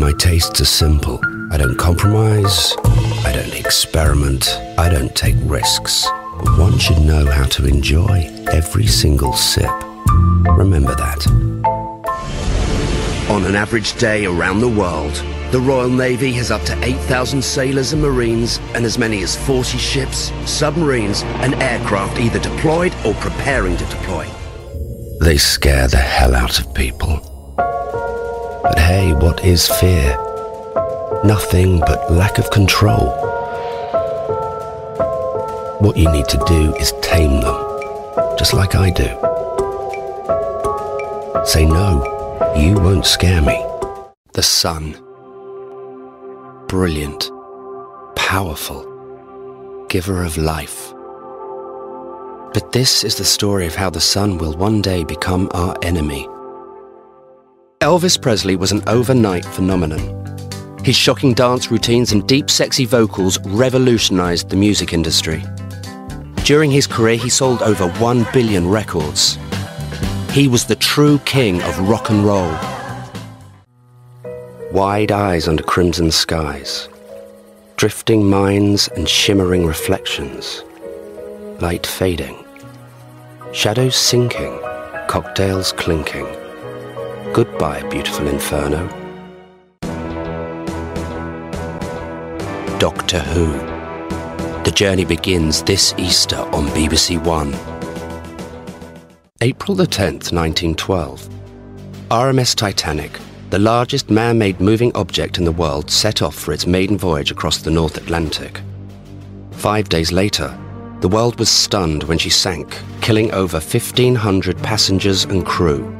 My tastes are simple. I don't compromise, I don't experiment, I don't take risks. But one should know how to enjoy every single sip. Remember that. On an average day around the world, the Royal Navy has up to 8,000 sailors and marines and as many as 40 ships, submarines and aircraft either deployed or preparing to deploy. They scare the hell out of people. But hey, what is fear? Nothing but lack of control. What you need to do is tame them, just like I do. Say no, you won't scare me. The sun. Brilliant, powerful, giver of life. But this is the story of how the sun will one day become our enemy. Elvis Presley was an overnight phenomenon. His shocking dance routines and deep, sexy vocals revolutionized the music industry. During his career, he sold over 1 billion records. He was the true king of rock and roll. Wide eyes under crimson skies, drifting minds and shimmering reflections, light fading, shadows sinking, cocktails clinking. Goodbye, beautiful inferno. Doctor Who. The journey begins this Easter on BBC One. April the 10th, 1912. RMS Titanic, the largest man made moving object in the world, set off for its maiden voyage across the North Atlantic. Five days later, the world was stunned when she sank, killing over 1,500 passengers and crew.